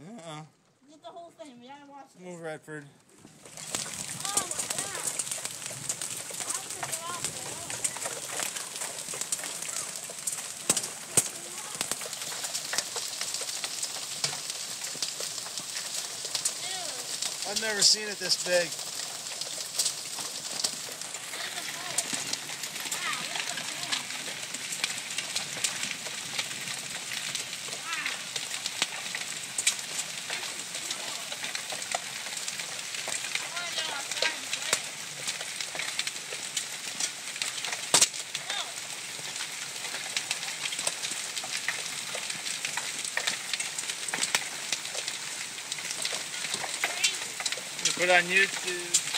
get? Uh-uh. Get the whole thing. We gotta watch this. Move, Redford. Oh my god. I'll take it off there. Oh, Ew. I've never seen it this big. Put on YouTube.